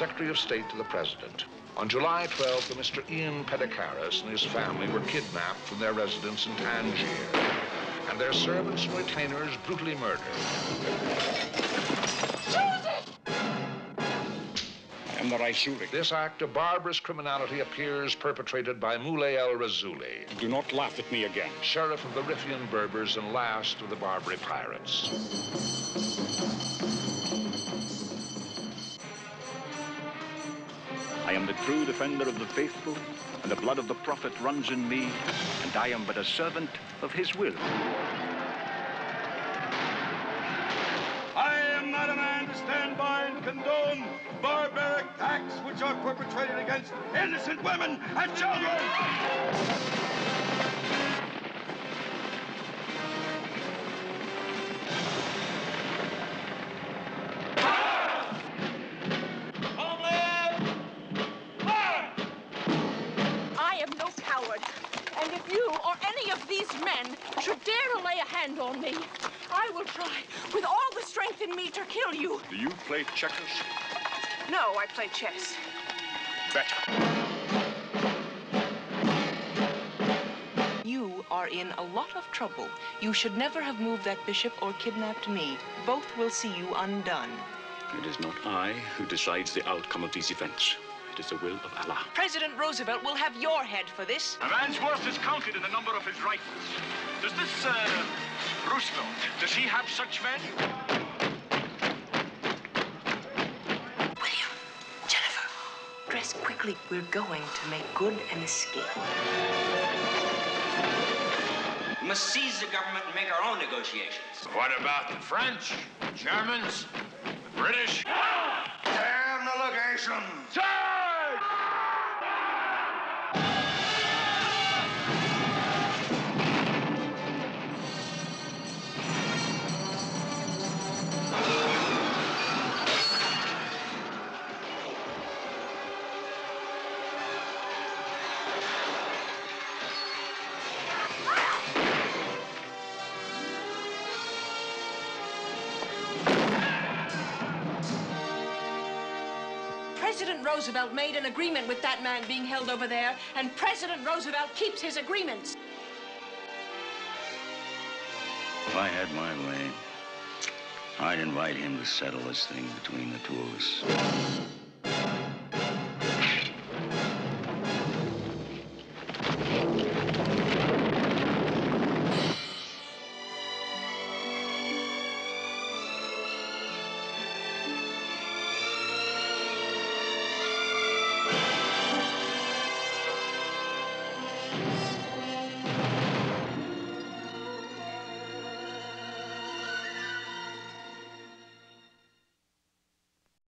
Secretary of State to the President. On July 12th, Mr. Ian Pedecaris and his family were kidnapped from their residence in Tangier, and their servants and retainers brutally murdered. I'm the Raisuli. This act of barbarous criminality appears perpetrated by Moulay El Raisuli, Do not laugh at me again. sheriff of the Riffian Berbers and last of the Barbary pirates. The true defender of the faithful, and the blood of the prophet runs in me, and I am but a servant of his will. I am not a man to stand by and condone barbaric acts which are perpetrated against innocent women and children. Any of these men should dare to lay a hand on me, I will try with all the strength in me to kill you. Do you play checkers? No, I play chess. Better. You are in a lot of trouble. You should never have moved that bishop or kidnapped me. Both will see you undone. It is not I who decides the outcome of these events. It is the will of Allah. President Roosevelt will have your head for this. A man's worth is counted in the number of his rifles. Does this, uh, Roosevelt, does he have such men? William, Jennifer, dress quickly. We're going to make good an escape. We must seize the government and make our own negotiations. What about the French, the Germans, the British? Damn the legation! President Roosevelt made an agreement with that man being held over there, and President Roosevelt keeps his agreements. If I had my way, I'd invite him to settle this thing between the two of us.